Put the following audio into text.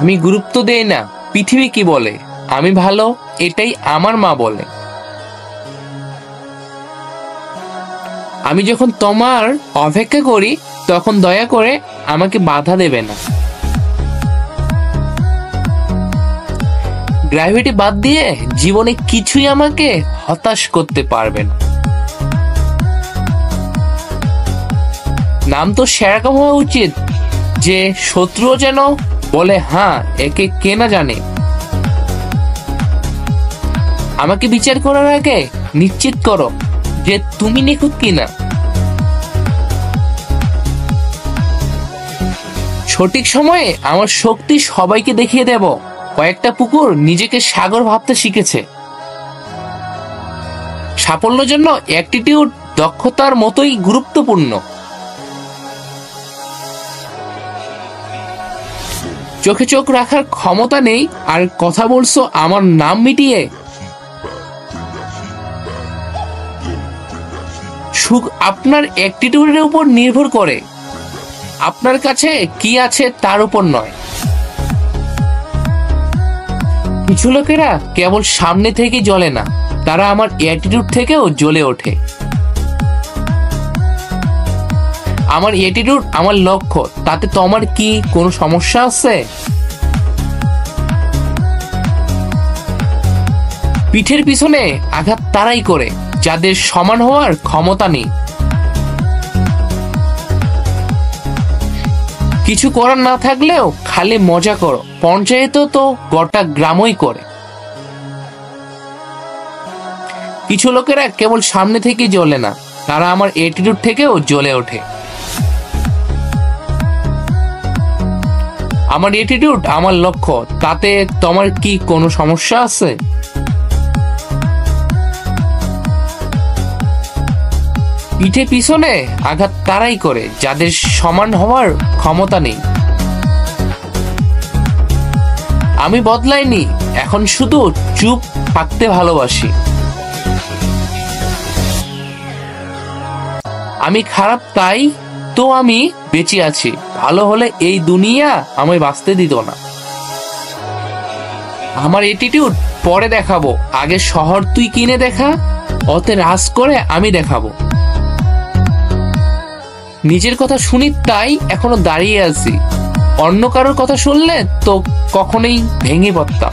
আমি গুরুত্ব দেই না, পৃথিবী কি বলে? আমি ভালো, এটাই আমার মা বলে। আমি যখন তোমার অপেক্ষা করি, তখন দয়া করে আমাকে বাধা দেবে না। গ্র্যাভিটি বাদ দিয়ে জীবনে কিছুই আমাকে হতাশ করতে পারবে না। নাম তো সেরকম হওয়া উচিত যে শত্রুও যেন বলে হ্যাঁ একে কে না জানে? আমাকে বিচার করার আগে নিশ্চিত করো যে তুমি নিখুঁত কিনা। সঠিক সময়ে আমার শক্তি সবাইকে দেখিয়ে দেব। কয়েকটা পুকুর নিজেকে সাগর ভাবতে শিখেছে। সাফল্যের জন্য অ্যাটিটিউড, দক্ষতার মতোই গুরুত্বপূর্ণ। চোখে চোখ রাখার ক্ষমতা নেই, আর কথা বলছো আমার নাম মিটিয়ে? সুখ আপনার অ্যাটিটিউডের উপর নির্ভর করে। আপনার কাছে কি আছে তার উপর নয়। কিছু লোকেরা কেবল সামনে থেকে জ্বলে না, তারা আমার অ্যাটিটিউড থেকেও জ্বলে ওঠে। আমার অ্যাটিটিউড আমার লক্ষ্য, তাতে তোমার কি কোনো সমস্যা আছে? পিঠের পিছনে আঘাত তারাই করে, যাদের সমান হওয়ার ক্ষমতা নেই। কিছু করার না থাকলেও খালি মজা করো, পঞ্চায়েতও তো গোটা গ্রামই করে। কিছু লোকেরা কেবল সামনে থেকে জ্বলে না, তারা আমার অ্যাটিটিউড থেকেও জ্বলে ওঠে। আমার অ্যাটিটিউড আমার লক্ষ্য, তাতে তোমার কি কোনো সমস্যা আছে? পিঠে পিছনে আঘাত তারাই করে, যাদের সমান হওয়ার ক্ষমতা নেই। আমি বদলাইনি, এখন শুধু চুপ থাকতে ভালোবাসি। আমি খারাপ তাই, তো আমি বেঁচে আছি। ভালো হলে এই দুনিয়া আমায় বাঁচতে দিত না। আমার এটিটিউড পরে দেখাবো। আগে শহর তুই কিনে দেখা, অতে রাজ করে আমি দেখাবো। নিজের কথা শুনি তাই এখনও দাঁড়িয়ে আছি। অন্য কারোর কথা শুনলে তো কখনোই ভেঙে পড়তাম।